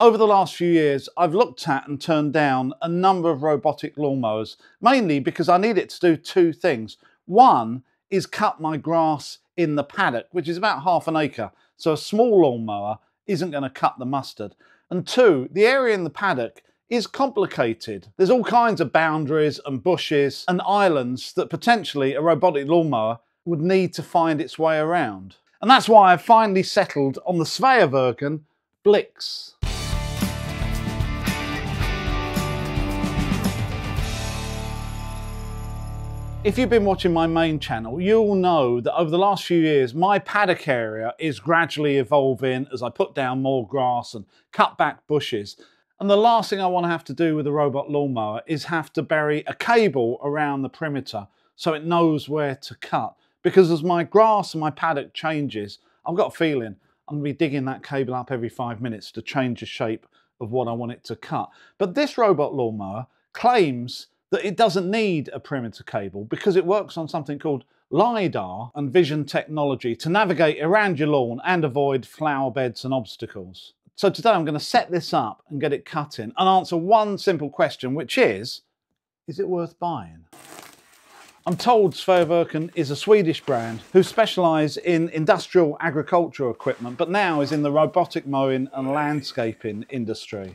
Over the last few years, I've looked at and turned down a number of robotic lawnmowers, mainly because I need it to do two things. One is cut my grass in the paddock, which is about half an acre, so a small lawnmower isn't going to cut the mustard. And two, the area in the paddock is complicated. There's all kinds of boundaries and bushes and islands that potentially a robotic lawnmower would need to find its way around. And that's why I've finally settled on the Sveaverken Blix. If you've been watching my main channel, you'll know that over the last few years, my paddock area is gradually evolving as I put down more grass and cut back bushes. And the last thing I want to have to do with a robot lawnmower is have to bury a cable around the perimeter so it knows where to cut. Because as my grass and my paddock changes, I've got a feeling I'm going to be digging that cable up every five minutes to change the shape of what I want it to cut. But this robot lawnmower claims that it doesn't need a perimeter cable because it works on something called LiDAR and vision technology to navigate around your lawn and avoid flower beds and obstacles. So today I'm going to set this up and get it cut in and answer one simple question, which is, is it worth buying? I'm told Sveaverken is a Swedish brand who specialise in industrial agricultural equipment, but now is in the robotic mowing and landscaping industry.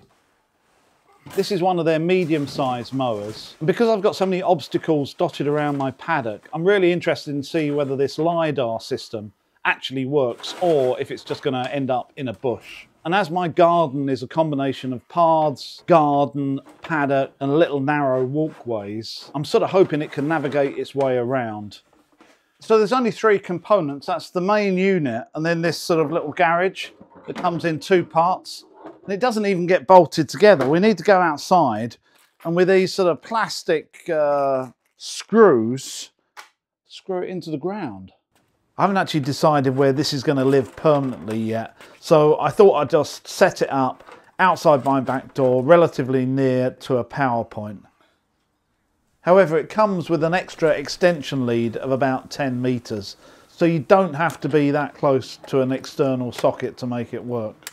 This is one of their medium-sized mowers. Because I've got so many obstacles dotted around my paddock, I'm really interested in see whether this LiDAR system actually works or if it's just going to end up in a bush. And as my garden is a combination of paths, garden, paddock and little narrow walkways, I'm sort of hoping it can navigate its way around. So there's only three components. That's the main unit and then this sort of little garage that comes in two parts. And it doesn't even get bolted together. We need to go outside and with these sort of plastic uh, screws, screw it into the ground. I haven't actually decided where this is going to live permanently yet. So I thought I'd just set it up outside my back door, relatively near to a power point. However, it comes with an extra extension lead of about 10 meters. So you don't have to be that close to an external socket to make it work.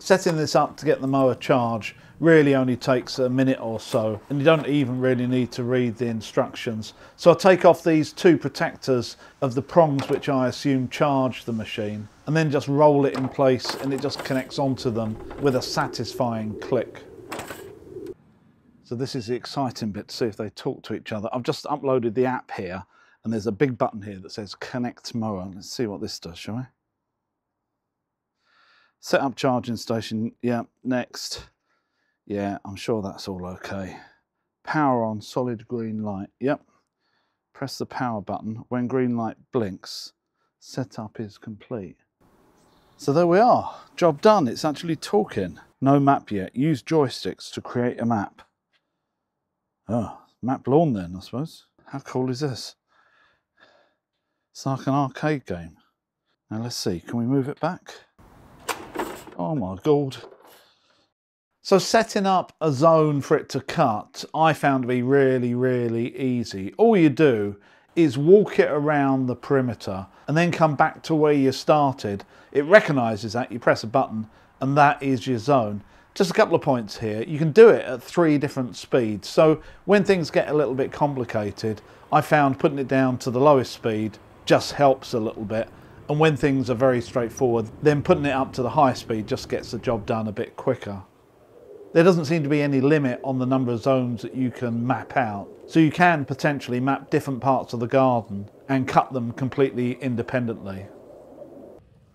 Setting this up to get the mower charged really only takes a minute or so and you don't even really need to read the instructions. So I'll take off these two protectors of the prongs which I assume charge the machine and then just roll it in place and it just connects onto them with a satisfying click. So this is the exciting bit to see if they talk to each other. I've just uploaded the app here and there's a big button here that says connect mower. Let's see what this does, shall we? Set up charging station, yeah, next. Yeah, I'm sure that's all okay. Power on, solid green light. Yep. Press the power button. When green light blinks, setup is complete. So there we are. Job done. It's actually talking. No map yet. Use joysticks to create a map. Oh, map lawn then, I suppose. How cool is this? It's like an arcade game. Now let's see, can we move it back? Oh my god. So setting up a zone for it to cut, I found to be really, really easy. All you do is walk it around the perimeter and then come back to where you started. It recognises that, you press a button and that is your zone. Just a couple of points here. You can do it at three different speeds. So when things get a little bit complicated, I found putting it down to the lowest speed just helps a little bit. And when things are very straightforward, then putting it up to the high speed just gets the job done a bit quicker. There doesn't seem to be any limit on the number of zones that you can map out. So you can potentially map different parts of the garden and cut them completely independently.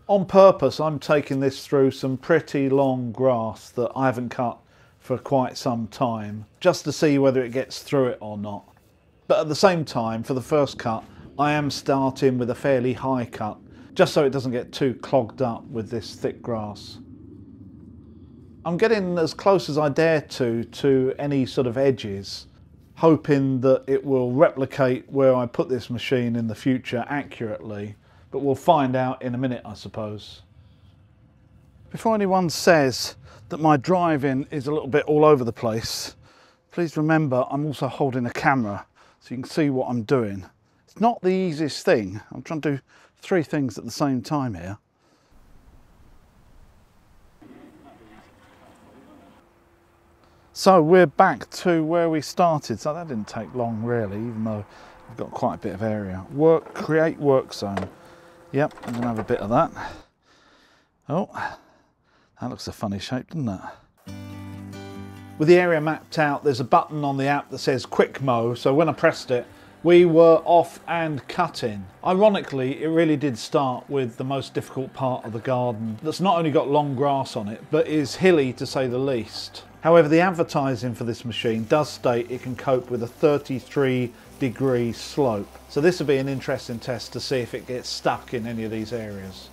On purpose, I'm taking this through some pretty long grass that I haven't cut for quite some time, just to see whether it gets through it or not. But at the same time, for the first cut, I am starting with a fairly high cut, just so it doesn't get too clogged up with this thick grass. I'm getting as close as I dare to to any sort of edges, hoping that it will replicate where I put this machine in the future accurately, but we'll find out in a minute, I suppose. Before anyone says that my driving is a little bit all over the place, please remember I'm also holding a camera so you can see what I'm doing. It's not the easiest thing. I'm trying to do three things at the same time here. So we're back to where we started. So that didn't take long really, even though we've got quite a bit of area. Work, create work zone. Yep, I'm gonna have a bit of that. Oh, that looks a funny shape, doesn't it? With the area mapped out, there's a button on the app that says quick mow. So when I pressed it, we were off and cutting. Ironically, it really did start with the most difficult part of the garden that's not only got long grass on it, but is hilly to say the least. However, the advertising for this machine does state it can cope with a 33 degree slope. So this will be an interesting test to see if it gets stuck in any of these areas.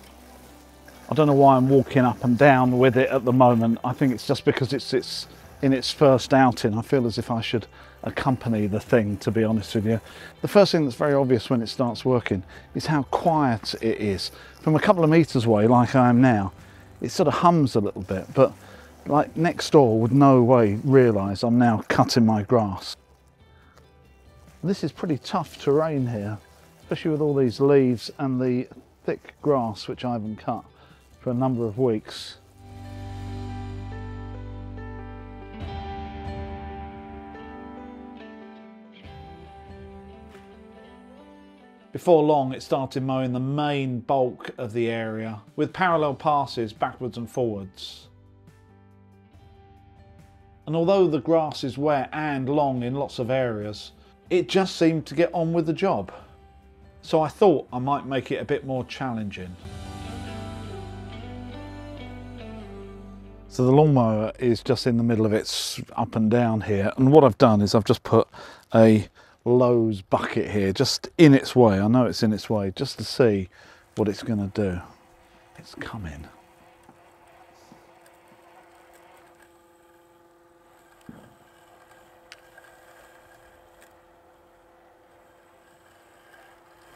I don't know why I'm walking up and down with it at the moment. I think it's just because it's, it's in its first outing. I feel as if I should accompany the thing, to be honest with you. The first thing that's very obvious when it starts working is how quiet it is. From a couple of meters away, like I am now, it sort of hums a little bit, but like next door would no way realise I'm now cutting my grass. This is pretty tough terrain here, especially with all these leaves and the thick grass which I haven't cut for a number of weeks. Before long, it started mowing the main bulk of the area with parallel passes backwards and forwards. And although the grass is wet and long in lots of areas, it just seemed to get on with the job. So I thought I might make it a bit more challenging. So the lawnmower is just in the middle of its up and down here. And what I've done is I've just put a Lowe's bucket here, just in its way. I know it's in its way, just to see what it's going to do. It's coming.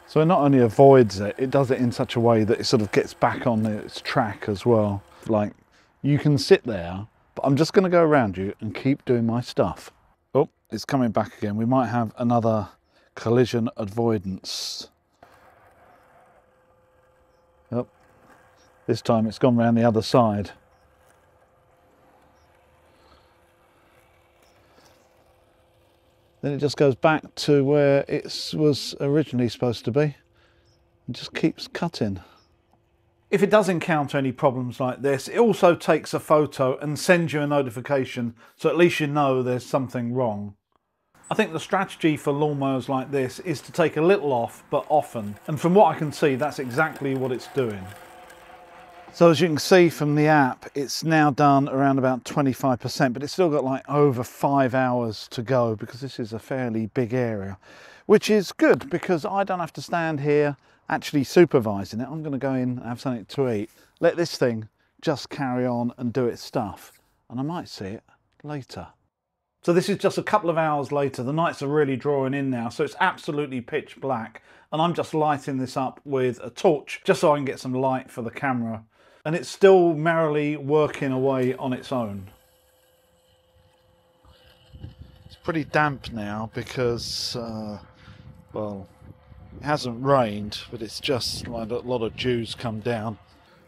So it not only avoids it, it does it in such a way that it sort of gets back on its track as well. Like you can sit there, but I'm just going to go around you and keep doing my stuff. Oh, it's coming back again. We might have another collision avoidance. Oh, this time it's gone round the other side. Then it just goes back to where it was originally supposed to be and just keeps cutting. If it does encounter any problems like this, it also takes a photo and sends you a notification so at least you know there's something wrong. I think the strategy for lawnmowers like this is to take a little off, but often. And from what I can see, that's exactly what it's doing. So as you can see from the app, it's now done around about 25%, but it's still got like over five hours to go because this is a fairly big area, which is good because I don't have to stand here actually supervising it. I'm going to go in and have something to eat. Let this thing just carry on and do its stuff. And I might see it later. So this is just a couple of hours later. The nights are really drawing in now, so it's absolutely pitch black. And I'm just lighting this up with a torch just so I can get some light for the camera. And it's still merrily working away on its own. It's pretty damp now because, uh, well, it hasn't rained, but it's just like a lot of dews come down.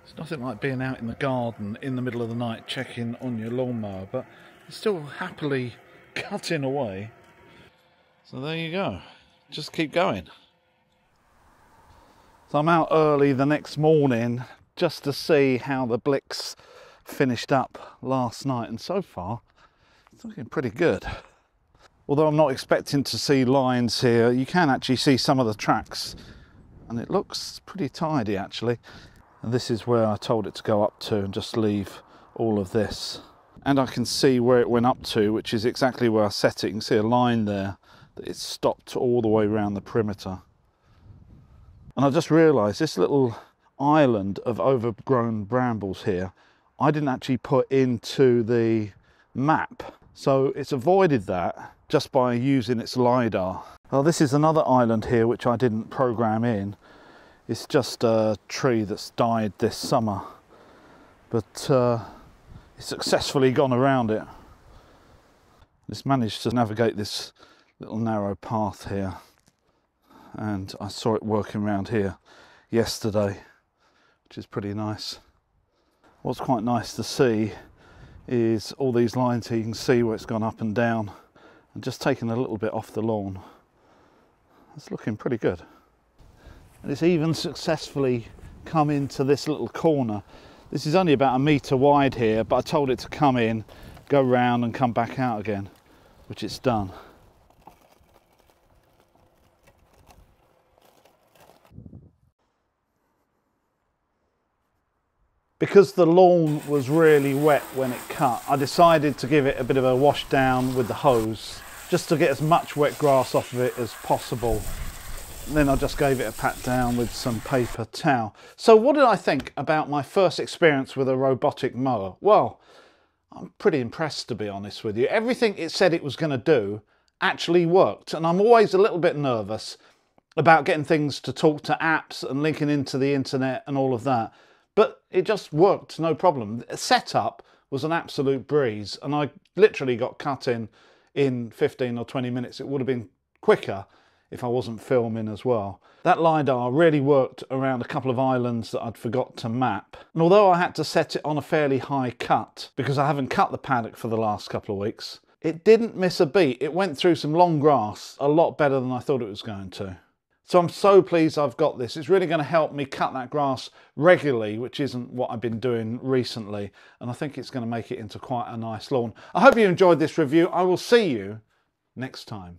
It's nothing like being out in the garden in the middle of the night checking on your lawnmower, but it's still happily cutting away. So there you go. Just keep going. So I'm out early the next morning just to see how the Blix finished up last night, and so far it's looking pretty good although I'm not expecting to see lines here, you can actually see some of the tracks and it looks pretty tidy actually. And this is where I told it to go up to and just leave all of this. And I can see where it went up to, which is exactly where I set it. You can see a line there that it's stopped all the way around the perimeter. And I just realised this little island of overgrown brambles here, I didn't actually put into the map. So it's avoided that just by using its LiDAR. Well, this is another island here which I didn't program in. It's just a tree that's died this summer, but uh, it's successfully gone around it. It's managed to navigate this little narrow path here, and I saw it working around here yesterday, which is pretty nice. What's quite nice to see is all these lines here, you can see where it's gone up and down and just taken a little bit off the lawn. It's looking pretty good. And it's even successfully come into this little corner. This is only about a metre wide here, but I told it to come in, go round and come back out again, which it's done. Because the lawn was really wet when it cut, I decided to give it a bit of a wash down with the hose, just to get as much wet grass off of it as possible. And then I just gave it a pat down with some paper towel. So what did I think about my first experience with a robotic mower? Well, I'm pretty impressed to be honest with you. Everything it said it was going to do actually worked. And I'm always a little bit nervous about getting things to talk to apps and linking into the internet and all of that but it just worked no problem. The setup was an absolute breeze and I literally got cut in in 15 or 20 minutes. It would have been quicker if I wasn't filming as well. That LiDAR really worked around a couple of islands that I'd forgot to map. And although I had to set it on a fairly high cut because I haven't cut the paddock for the last couple of weeks, it didn't miss a beat. It went through some long grass a lot better than I thought it was going to. So I'm so pleased I've got this. It's really going to help me cut that grass regularly, which isn't what I've been doing recently. And I think it's going to make it into quite a nice lawn. I hope you enjoyed this review. I will see you next time.